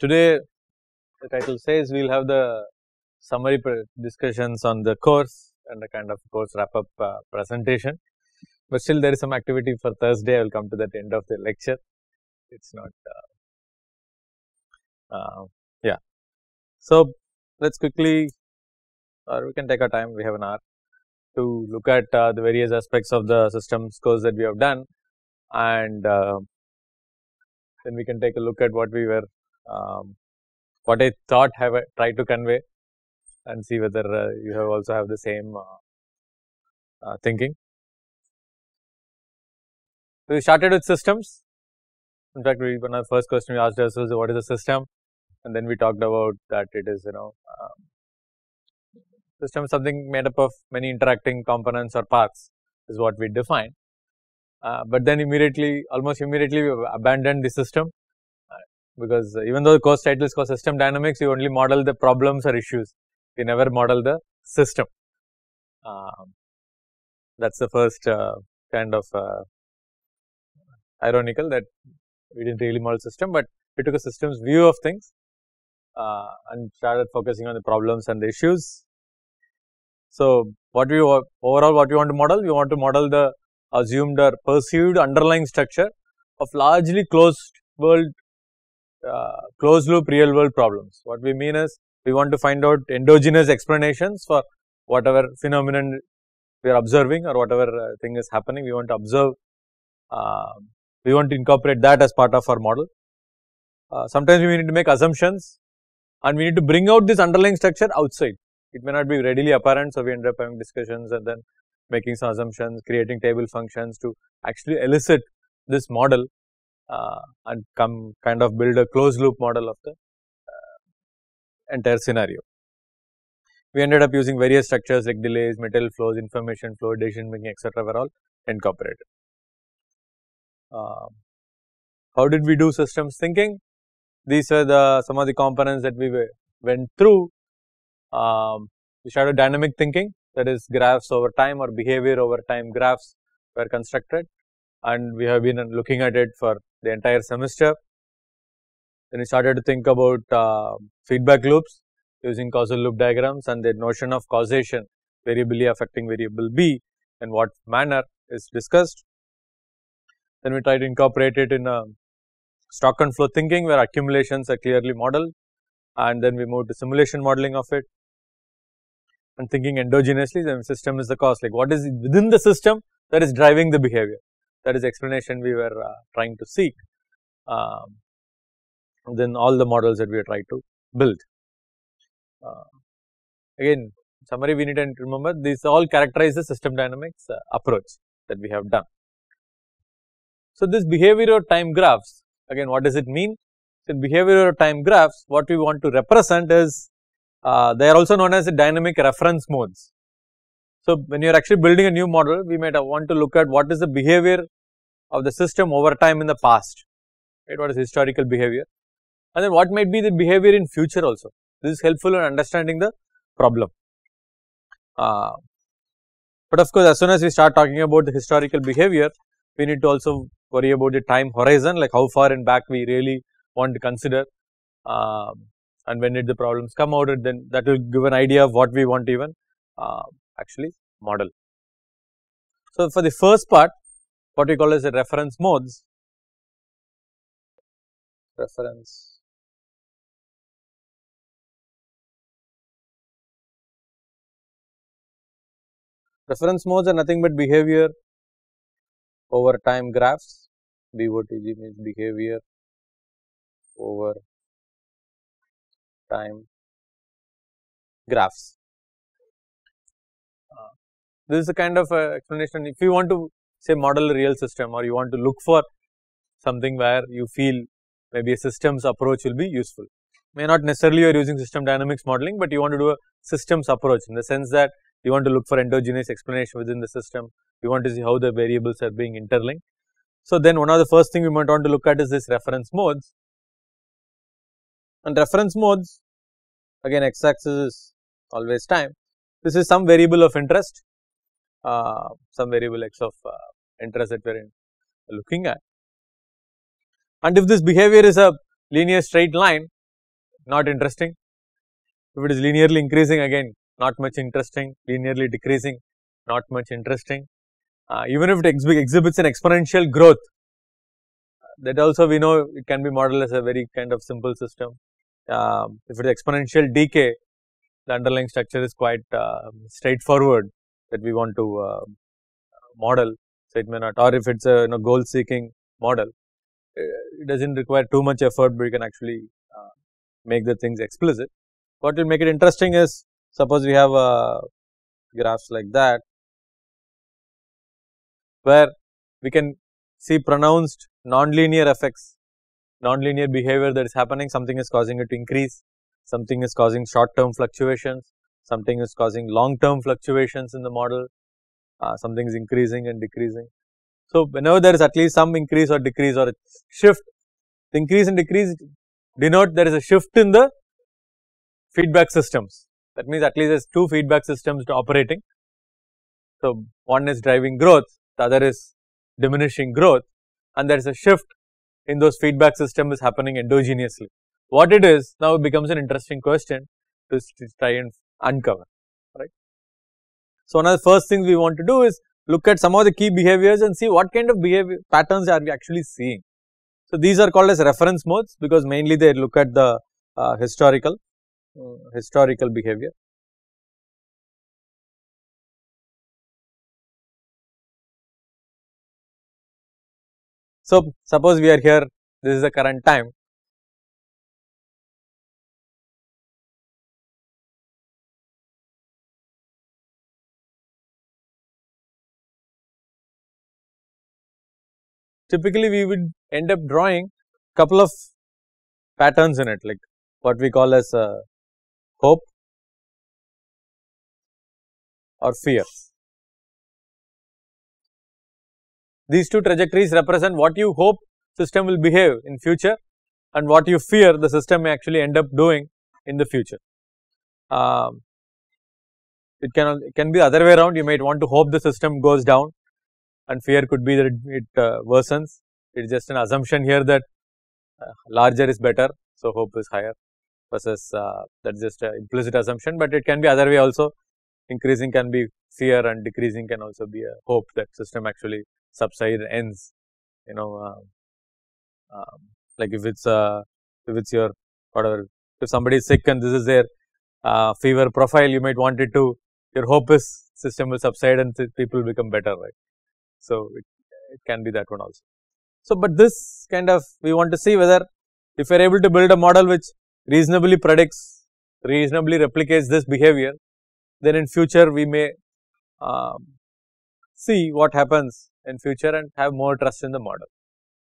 Today the title says we will have the summary discussions on the course and a kind of course wrap up uh, presentation, but still there is some activity for Thursday I will come to that end of the lecture. It is not uh, uh, yeah. So, let us quickly or we can take our time we have an hour to look at uh, the various aspects of the systems course that we have done and uh, then we can take a look at what we were um, what I thought have I tried to convey and see whether uh, you have also have the same uh, uh, thinking. So, we started with systems in fact, we one of the first question we asked ourselves what is a system and then we talked about that it is you know um, system something made up of many interacting components or parts is what we define. Uh, but then immediately almost immediately we abandoned the system because even though the course title is called system dynamics you only model the problems or issues you never model the system. Um, that is the first uh, kind of uh, ironical that we did not really model system, but we took a systems view of things uh, and started focusing on the problems and the issues. So, what we overall what we want to model? We want to model the assumed or perceived underlying structure of largely closed world uh, closed loop real world problems. What we mean is we want to find out endogenous explanations for whatever phenomenon we are observing or whatever uh, thing is happening we want to observe uh, we want to incorporate that as part of our model. Uh, sometimes we need to make assumptions and we need to bring out this underlying structure outside it may not be readily apparent so we end up having discussions and then making some assumptions, creating table functions to actually elicit this model uh, and come kind of build a closed loop model of the uh, entire scenario. We ended up using various structures like delays, material flows, information flow, decision making etc. were all incorporated. Uh, how did we do systems thinking? These are the some of the components that we went through. Um, we started dynamic thinking that is graphs over time or behavior over time graphs were constructed and we have been looking at it for the entire semester. Then we started to think about uh, feedback loops using causal loop diagrams and the notion of causation variable A affecting variable B in what manner is discussed. Then we try to incorporate it in a stock and flow thinking where accumulations are clearly modeled and then we move to simulation modeling of it and thinking endogenously the system is the cause like what is within the system that is driving the behavior that is explanation we were uh, trying to seek um, then all the models that we are trying to build. Uh, again summary we need to remember these all characterize the system dynamics uh, approach that we have done. So, this behavioral time graphs again what does it mean? So, behavioral time graphs what we want to represent is uh, they are also known as dynamic reference modes. So, when you are actually building a new model, we might want to look at what is the behavior of the system over time in the past, right, what is historical behavior and then what might be the behavior in future also. This is helpful in understanding the problem. Uh, but of course, as soon as we start talking about the historical behavior, we need to also worry about the time horizon like how far in back we really want to consider. Um, and when did the problems come out then that will give an idea of what we want even uh, actually model. So, for the first part what we call as the reference modes, reference reference modes are nothing but behavior over time graphs BOTG means behavior over time graphs. This is a kind of uh, explanation if you want to say model a real system or you want to look for something where you feel maybe a systems approach will be useful. May not necessarily you are using system dynamics modeling, but you want to do a systems approach in the sense that you want to look for endogenous explanation within the system, you want to see how the variables are being interlinked. So, then one of the first thing we might want to look at is this reference modes and reference modes again x axis is always time. This is some variable of interest, some variable x of uh, interest that we are looking at. and if this behavior is a linear straight line not interesting. If it is linearly increasing again not much interesting, linearly decreasing not much interesting. Uh, even if it ex exhibits an exponential growth that also we know it can be modeled as a very kind of simple system. Uh, if it is exponential decay the underlying structure is quite uh, straightforward that we want to uh, model. So, it may not or if it is a you know, goal seeking model it does not require too much effort, but you can actually uh, make the things explicit. What will make it interesting is suppose we have uh, graphs like that where we can see pronounced non-linear effects, non-linear behavior that is happening, something is causing it to increase, something is causing short term fluctuations, something is causing long term fluctuations in the model, uh, something is increasing and decreasing. So, whenever there is at least some increase or decrease or shift, the increase and decrease denote there is a shift in the feedback systems. That means at least there is two feedback systems operating. So, one is driving growth, the other is diminishing growth and there is a shift in those feedback systems is happening endogenously. What it is now becomes an interesting question to try and uncover, right. So, one of the first things we want to do is look at some of the key behaviors and see what kind of behavior patterns are we actually seeing. So, these are called as reference modes because mainly they look at the uh, historical uh, historical behavior. So, suppose we are here this is the current time typically we would end up drawing couple of patterns in it like what we call as uh, hope or fear. These two trajectories represent what you hope system will behave in future and what you fear the system may actually end up doing in the future. Um, it can it can be the other way around you might want to hope the system goes down and fear could be that it, it uh, worsens. It is just an assumption here that uh, larger is better, so hope is higher versus uh, that is just an implicit assumption, but it can be other way also. Increasing can be fear and decreasing can also be a hope that system actually subside ends. You know, um, um, like if it's uh, if it's your whatever if somebody is sick and this is their uh, fever profile, you might want it to your hope is system will subside and people become better, right. So, it, it can be that one also. So, but this kind of we want to see whether if we are able to build a model which reasonably predicts, reasonably replicates this behavior, then in future we may um, see what happens in future and have more trust in the model.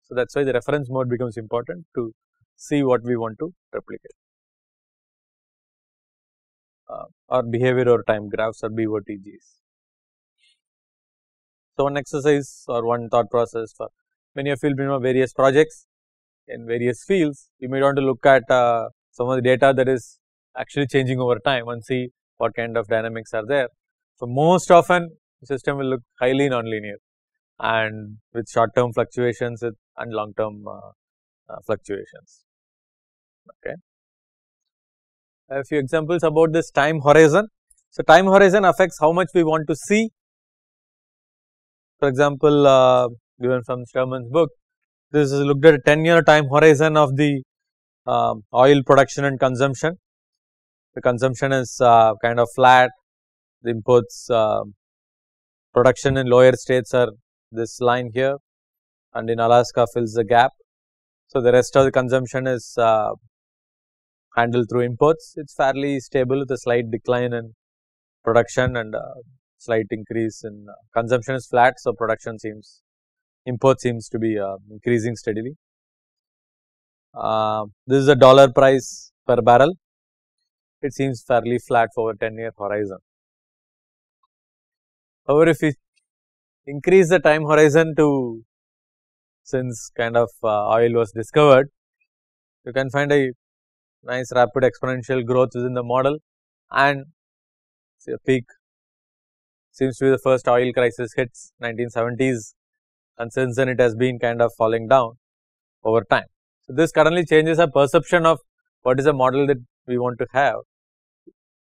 So, that is why the reference mode becomes important to see what we want to replicate uh, or behavior over time graphs or BOTGs. So, one exercise or one thought process for of you will know various projects in various fields, you may want to look at uh, some of the data that is actually changing over time and see what kind of dynamics are there. So, most often the system will look highly nonlinear and with short term fluctuations and long term uh, uh, fluctuations. Okay. A few examples about this time horizon. So, time horizon affects how much we want to see for example, uh, given from Sterman's book, this is looked at a 10 year time horizon of the uh, oil production and consumption. The consumption is uh, kind of flat, the imports um, production in lower states are this line here and in Alaska fills the gap. So, the rest of the consumption is uh, handled through imports, it is fairly stable with a slight decline in production and uh, slight increase in uh, consumption is flat. So, production seems import seems to be uh, increasing steadily. Uh, this is a dollar price per barrel. It seems fairly flat for a 10 year horizon. However, if we increase the time horizon to since kind of oil was discovered, you can find a nice rapid exponential growth within the model and see a peak seems to be the first oil crisis hits 1970s and since then it has been kind of falling down. over time. So, this suddenly changes our perception of what is a model that we want to have.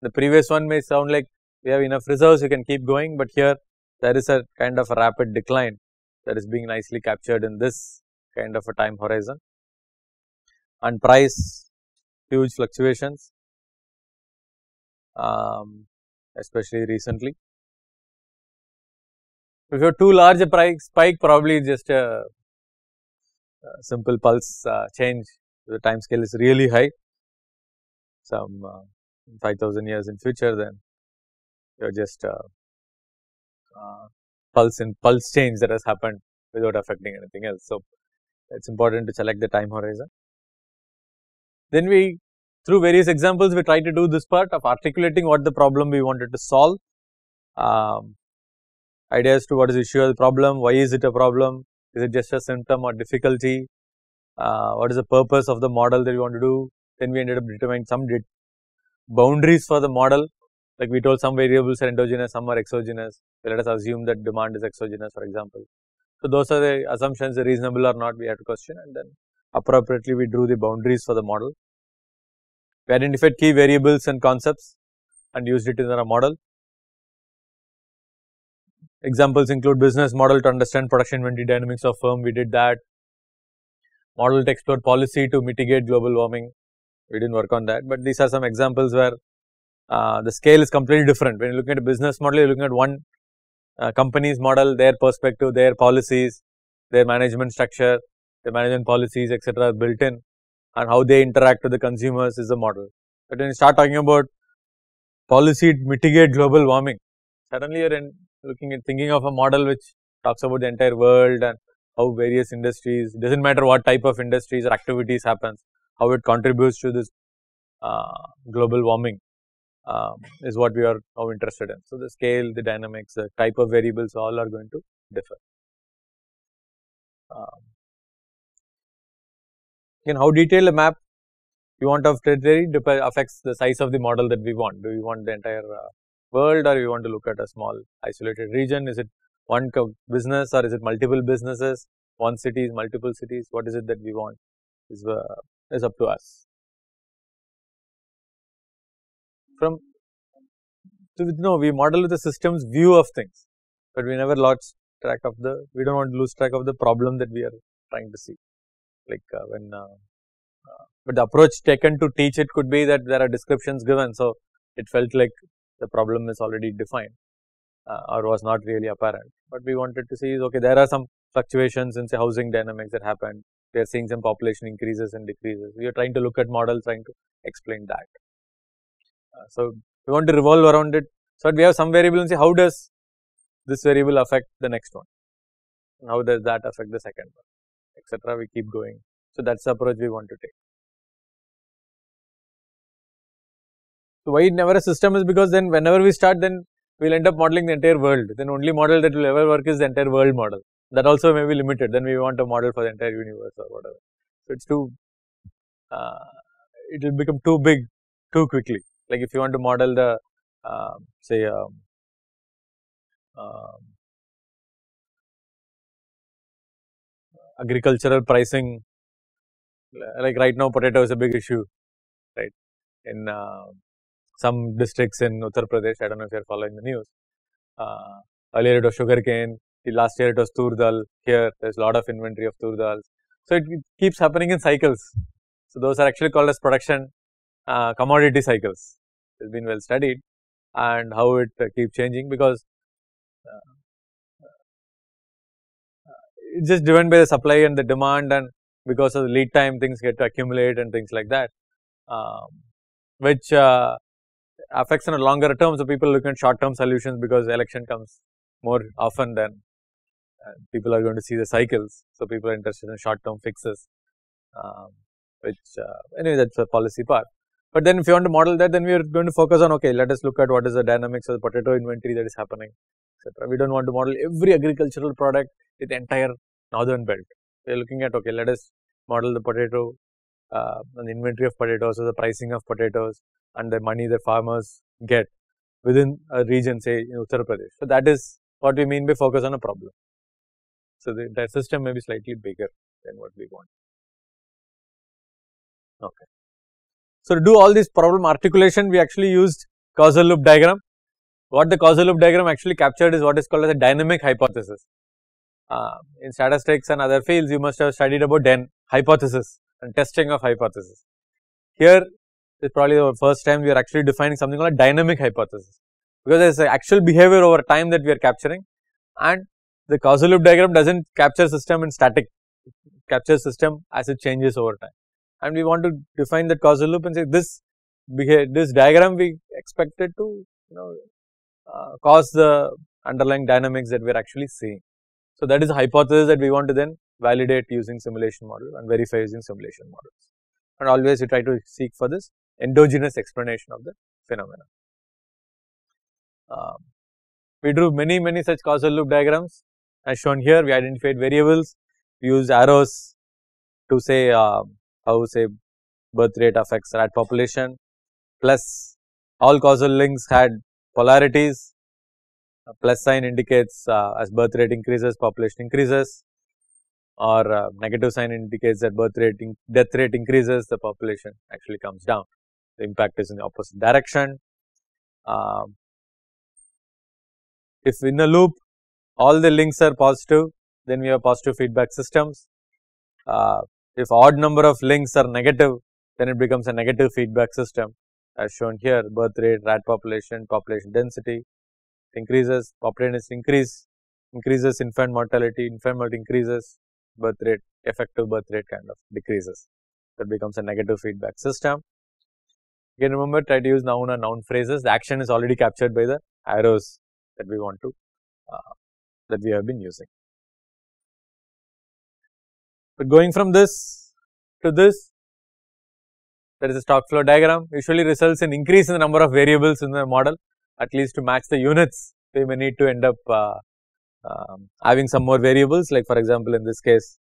The previous one may sound like we have enough reserves, you can keep going, but here there is a kind of a rapid decline that is being nicely captured in this kind of a time horizon. And price, huge fluctuations, um, especially recently. If you have too large a spike, probably just a, a simple pulse uh, change, the time scale is really high, some uh, 5000 years in future, then you are just uh, uh, pulse in pulse change that has happened without affecting anything else. So, it is important to select the time horizon. Then we through various examples we try to do this part of articulating what the problem we wanted to solve. Um, ideas to what is the issue of the problem, why is it a problem, is it just a symptom or difficulty, uh, what is the purpose of the model that we want to do. Then we ended up determining some boundaries for the model like we told some variables are endogenous, some are exogenous. So, let us assume that demand is exogenous for example. So, those are the assumptions are reasonable or not we have to question and then appropriately we drew the boundaries for the model. We identified key variables and concepts and used it in our model. Examples include business model to understand production inventory dynamics of firm, we did that. Model to explore policy to mitigate global warming, we did not work on that, but these are some examples where uh, the scale is completely different. When you look at a business model, you are looking at one uh, company's model, their perspective, their policies, their management structure, their management policies etc. built in and how they interact with the consumers is the model. But when you start talking about policy to mitigate global warming, suddenly you are looking at thinking of a model which talks about the entire world and how various industries, does not matter what type of industries or activities happens, how it contributes to this uh, global warming um, is what we are now interested in. So, the scale, the dynamics, the type of variables all are going to differ. Um, again, how detailed a map you want of territory affects the size of the model that we want. Do we want the entire uh, world or you want to look at a small isolated region? Is it one business or is it multiple businesses, one cities, multiple cities? What is it that we want is, uh, is up to us. from so no we model with the system's view of things, but we never lost track of the we do not want to lose track of the problem that we are trying to see like uh, when uh, uh, but the approach taken to teach it could be that there are descriptions given. So, it felt like the problem is already defined uh, or was not really apparent, but we wanted to see is okay there are some fluctuations in say housing dynamics that happened we are seeing some population increases and decreases we are trying to look at models trying to explain that. So, we want to revolve around it. So, we have some variable and say how does this variable affect the next one, how does that affect the second one etc. we keep going. So, that is the approach we want to take. So, why never a system is because then whenever we start then we will end up modeling the entire world. Then only model that will ever work is the entire world model. That also may be limited. Then we want a model for the entire universe or whatever. So, it is too uh, it will become too big too quickly. Like if you want to model the uh, say uh, agricultural pricing like right now potato is a big issue right? In some districts in Uttar Pradesh I do not know if you are following the news. Uh, earlier it was sugarcane the last year it was tur dal here there is a lot of inventory of tur dals. So, it, keeps happening in cycles. So, those are actually called as production uh, commodity cycles. It has been well studied. And how it uh, keeps changing because uh, it's just driven by the supply and the demand and because of the lead time things get to accumulate and things like that. Um, which uh, affects in a longer term. So, people look at short term solutions because election comes more often than people are going to see the cycles. So, people are interested in short term fixes um, which uh, anyway that is a policy part. But then if you want to model that then we are going to focus on okay let us look at what is the dynamics of the potato inventory that is happening etc. We do not want to model every agricultural product with the entire northern belt. We are looking at okay let us model the potato uh, and the inventory of potatoes or the pricing of potatoes and the money the farmers get within a region say in Uttar Pradesh. So, that is what we mean by focus on a problem. So, the entire system may be slightly bigger than what we want. Okay. So, to do all this problem articulation we actually used causal loop diagram. What the causal loop diagram actually captured is what is called as a dynamic hypothesis. Uh, in statistics and other fields you must have studied about then hypothesis and testing of hypothesis. Here is probably the first time we are actually defining something called a dynamic hypothesis because there is actual behavior over time that we are capturing and the causal loop diagram does not capture system in static, capture system as it changes over time. And we want to define that causal loop and say this behavior, this diagram we expected to you know uh, cause the underlying dynamics that we are actually seeing. So, that is a hypothesis that we want to then validate using simulation model and verify using simulation models. And always we try to seek for this endogenous explanation of the phenomena. Um, we drew many many such causal loop diagrams. As shown here we identified variables, we used arrows to say uh, how say birth rate affects rat population. Plus all causal links had polarities. A plus sign indicates uh, as birth rate increases population increases. Or uh, negative sign indicates that birth rate death rate increases the population actually comes down the impact is in the opposite direction. Um, if in a loop all the links are positive, then we have positive feedback systems. Uh, if odd number of links are negative, then it becomes a negative feedback system as shown here birth rate, rat population, population density increases, population is increase, increases infant mortality, infant mortality increases, birth rate, effective birth rate kind of decreases. That becomes a negative feedback system. Again remember try to use noun and noun phrases, the action is already captured by the arrows that we want to uh, that we have been using. But going from this to this there is a stock flow diagram. Usually results in increase in the number of variables in the model at least to match the units. We may need to end up uh, um, having some more variables. Like for example in this case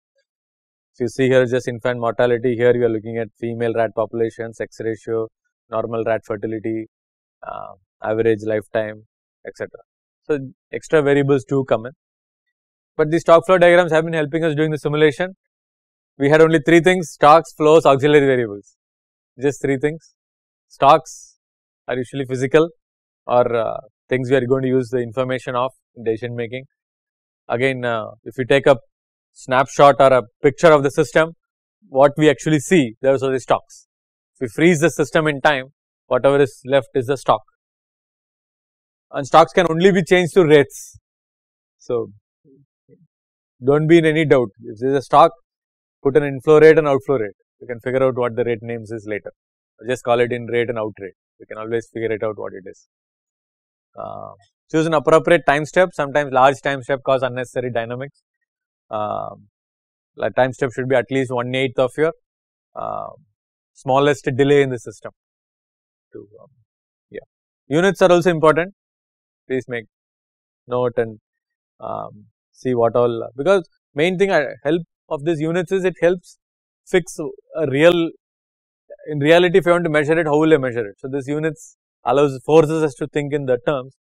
if you see here just infant mortality here you are looking at female rat population sex ratio normal rat fertility uh, average lifetime etc so, extra variables do come in, but the stock flow diagrams have been helping us doing the simulation. We had only three things stocks, flows, auxiliary variables, just three things. Stocks are usually physical or uh, things we are going to use the information of decision making. Again, uh, if you take a snapshot or a picture of the system, what we actually see, those are the stocks. If we freeze the system in time, whatever is left is the stock. And stocks can only be changed to rates. So, do not be in any doubt. If there is a stock put an inflow rate and outflow rate. You can figure out what the rate names is later. Just call it in rate and out rate. You can always figure it out what it is. Uh, choose an appropriate time step. Sometimes large time step cause unnecessary dynamics. Uh, like time step should be at least one eighth of your uh, smallest delay in the system to um, yeah units are also important please make note and um, see what all because main thing I help of these units is it helps fix a real in reality if you want to measure it how will I measure it. So, this units allows forces us to think in the terms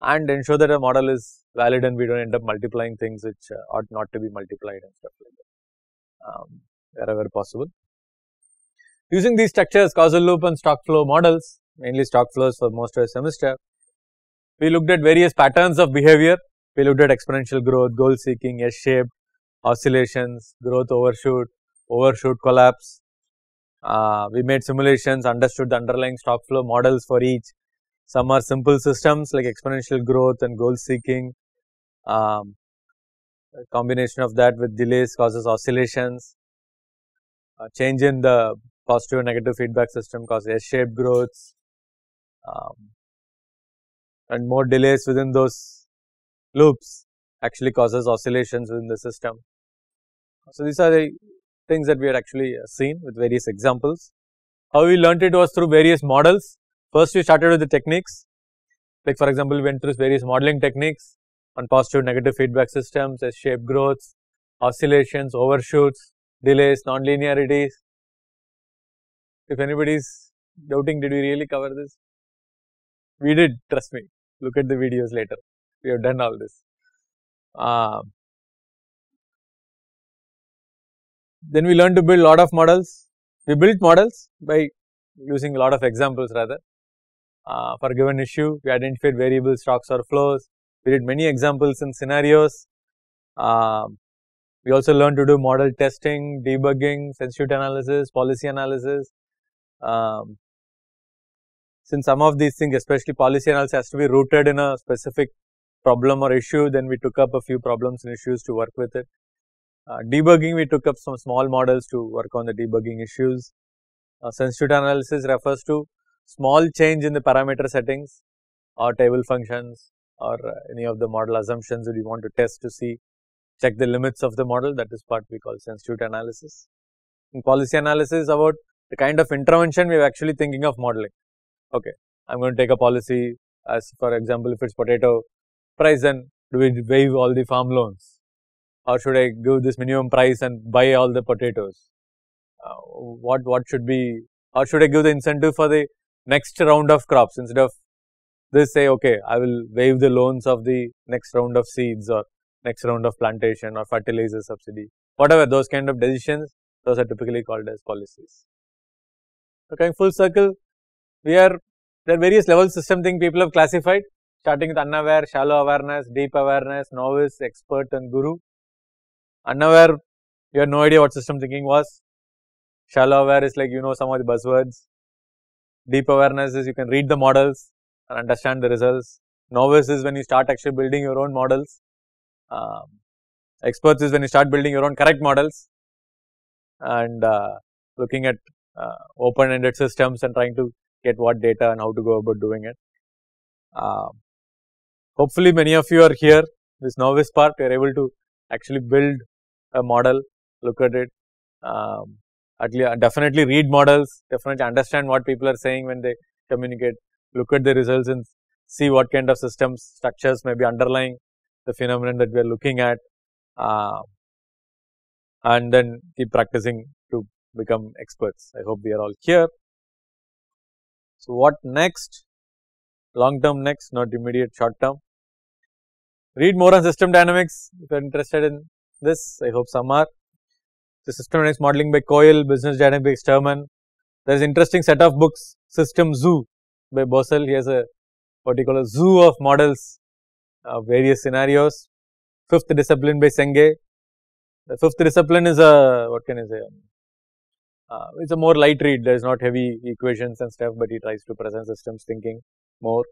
and ensure that a model is valid and we do not end up multiplying things which uh, ought not to be multiplied and stuff like that um, wherever possible. Using these structures causal loop and stock flow models mainly stock flows for most of the semester we looked at various patterns of behavior. We looked at exponential growth, goal seeking, S-shaped, oscillations, growth overshoot, overshoot collapse. Uh, we made simulations, understood the underlying stock flow models for each. Some are simple systems like exponential growth and goal seeking. Um, combination of that with delays causes oscillations. Uh, change in the positive and negative feedback system causes S-shaped growths. Um, and more delays within those loops actually causes oscillations within the system. So, these are the things that we had actually uh, seen with various examples. How we learnt it was through various models. First we started with the techniques like for example, we went through various modeling techniques on positive negative feedback systems, S-shaped growths, oscillations, overshoots, delays, non-linearities. If anybody is doubting did we really cover this? We did trust me look at the videos later. We have done all this. Uh, then we learned to build lot of models. we built models by using a lot of examples rather. Uh, for a given issue, we identified variables, stocks or flows. We did many examples and scenarios. Uh, we also learned to do model testing, debugging, sensitivity analysis, policy analysis. Um, since some of these things, especially policy analysis has to be rooted in a specific problem or issue, then we took up a few problems and issues to work with it. Uh, debugging, we took up some small models to work on the debugging issues. Uh, sensitivity analysis refers to small change in the parameter settings or table functions or uh, any of the model assumptions that you want to test to see check the limits of the model that is what we call sensitivity analysis. In policy analysis about the kind of intervention we are actually thinking of modeling. Okay, I am going to take a policy as for example, if it is potato price then do we waive all the farm loans or should I give this minimum price and buy all the potatoes? Uh, what what should be or should I give the incentive for the next round of crops instead of this say okay I will waive the loans of the next round of seeds or next round of plantation or fertilizer subsidy, whatever those kind of decisions, those are typically called as policies. Okay, full circle, we are, there are various level system thing people have classified, starting with unaware, shallow awareness, deep awareness, novice, expert and guru. Unaware, you have no idea what system thinking was. Shallow aware is like you know some of the buzzwords. Deep awareness is you can read the models and understand the results. Novice is when you start actually building your own models um, experts is when you start building your own correct models and uh, looking at open ended systems and trying to get what data and how to go about doing it. Um, hopefully, many of you are here this novice part you are able to actually build a model, look at it, um, at least definitely read models, definitely understand what people are saying when they communicate, look at the results and see what kind of systems structures may be underlying the phenomenon that we are looking at uh, and then keep practicing become experts. I hope we are all here. So, what next? Long term next, not immediate short term. Read more on system dynamics if you are interested in this. I hope some are. The system dynamics modeling by Coyle, business dynamics Sterman. There is interesting set of books, System Zoo by Bossel. He has a what you call a zoo of models uh, various scenarios. Fifth discipline by Senge. The fifth discipline is a what can I say? Uh, it's a more light read. There is not heavy equations and stuff, but he tries to present systems thinking more.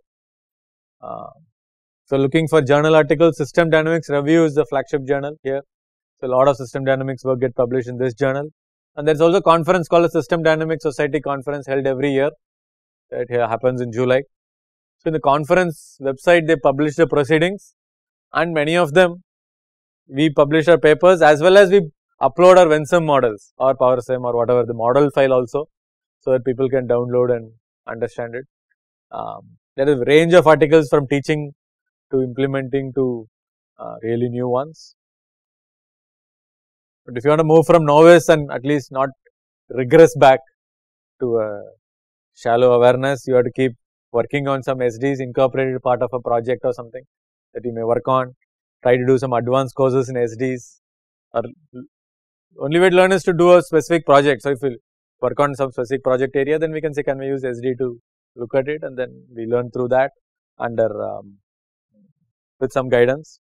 Uh, so, looking for journal articles, System Dynamics Review is the flagship journal here. So, a lot of system dynamics work get published in this journal. And there is also a conference called the System Dynamics Society conference held every year. That happens in July. So, in the conference website they publish the proceedings and many of them we publish our papers as well as we upload our Vensim models or PowerSim or whatever the model file also. So, that people can download and understand it. Um, there is range of articles from teaching to implementing to uh, really new ones. But if you want to move from novice and at least not regress back to a shallow awareness, you have to keep working on some SDs incorporated part of a project or something that you may work on, try to do some advanced courses in SDs or only way to learn is to do a specific project. So, if we work on some specific project area then we can say can we use SD to look at it and then we learn through that under um, with some guidance.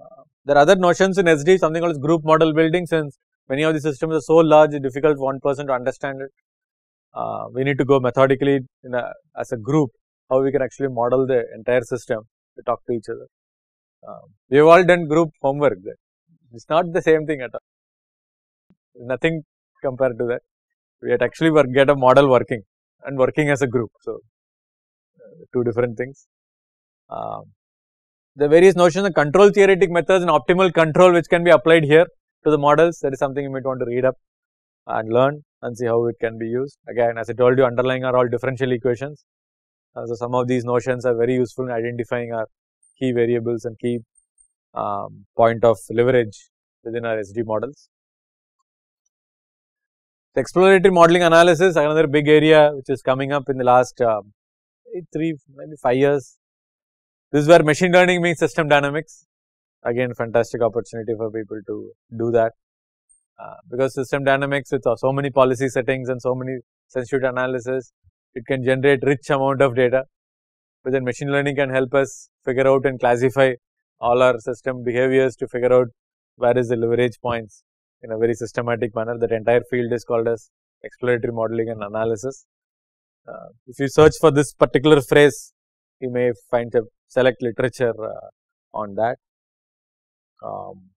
Uh, there are other notions in SD something called group model building since many of the systems are so large it is difficult for one person to understand it uh, we need to go methodically a, as a group how we can actually model the entire system to talk to each other. Uh, we have all done group homework there. It's not the same thing at all. Nothing compared to that. We had actually work, get a model working and working as a group. So, uh, two different things. Um, the various notions of control theoretic methods and optimal control which can be applied here to the models that is something you might want to read up and learn and see how it can be used. Again as I told you underlying are all differential equations. Uh, so, some of these notions are very useful in identifying our key variables and key um, point of leverage within our SD models. The exploratory modeling analysis another big area which is coming up in the last uh, 3 maybe 5 years. This is where machine learning meets system dynamics again fantastic opportunity for people to do that. uh, because system dynamics with so many policy settings and so many sensitivity analysis, it can generate rich amount of data, but then machine learning can help us figure out and classify all our system behaviors to figure out where is the leverage points in a very systematic manner. That entire field is called as exploratory modeling and analysis. Uh, if you search for this particular phrase, you may find a select literature uh, on that. Um,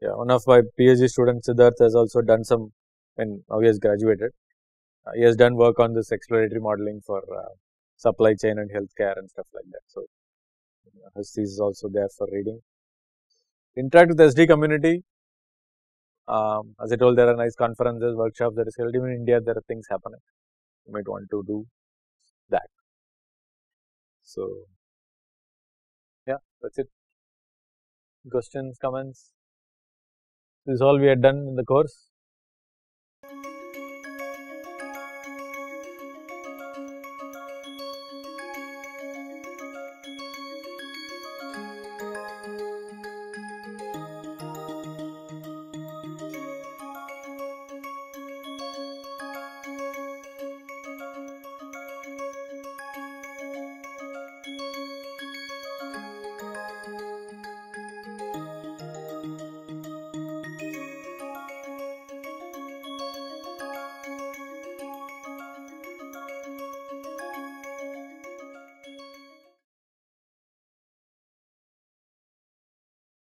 yeah, one of my PhD students Siddharth has also done some when now he has graduated. Uh, he has done work on this exploratory modeling for uh, supply chain and healthcare and stuff like that. So, his thesis is also there for reading. Interact with the SD community. Um, as I told, there are nice conferences, workshops. There is held even in India. There are things happening. You might want to do that. So, yeah, that's it. Questions, comments. This is all we had done in the course.